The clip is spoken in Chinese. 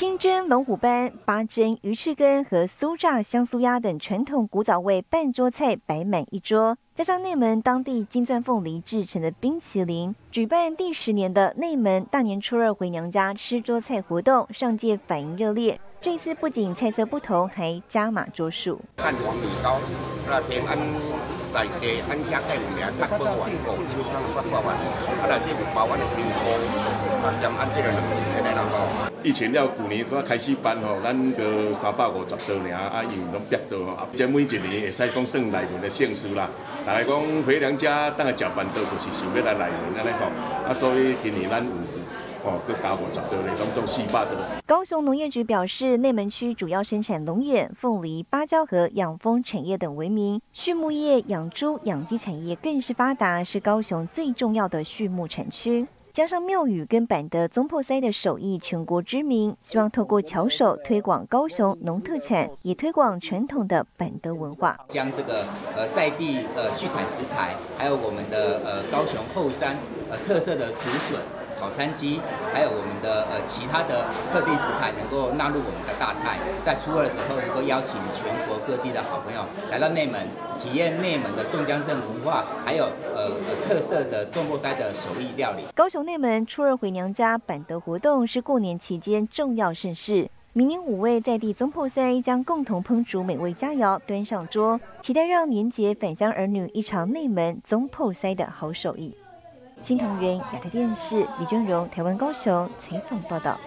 清蒸龙虎斑、八珍鱼翅根和酥炸香酥鸭等传统古早味半桌菜摆满一桌，加上内门当地金钻凤梨制成的冰淇淋，举办第十年的内门大年初二回娘家吃桌菜活动，上届反应热烈。这次不仅菜色不同，还加码桌数。蛋黄米糕，那平安在地安家客名八百万，五千八百万，啊内底有包完的冰糕，啊兼安这个两千来人咯。以前了旧年刚开始办吼，咱个三百五十桌尔，啊因为拢逼到吼，即每一年会使讲算内面的盛事啦。大概讲回娘家当个食饭桌，就是想要来内面安尼吼，啊所以今年咱有哦，佮加五十桌咧，拢都四百多。高雄农业局表示，内门区主要生产龙眼、凤梨、芭蕉和养蜂产业等为名，畜牧业、养猪、养鸡产业更是发达，是高雄最重要的畜牧产区。加上庙宇跟板的宗破塞的手艺全国知名，希望透过巧手推广高雄农特产，也推广传统的板德文化。将这个呃在地呃畜产食材，还有我们的呃高雄后山呃特色的竹笋。烤山鸡，还有我们的呃其他的特地食材，能够纳入我们的大菜，在初二的时候，能够邀请全国各地的好朋友来到内门，体验内门的宋江镇文化，还有呃特色的中破塞的手艺料理。高雄内门初二回娘家板德活动是过年期间重要盛事，明年五位在地中破塞将共同烹煮美味佳肴端上桌，期待让年节返乡儿女一尝内门中破塞的好手艺。新唐人亚太电视李正荣台湾高雄采访报道。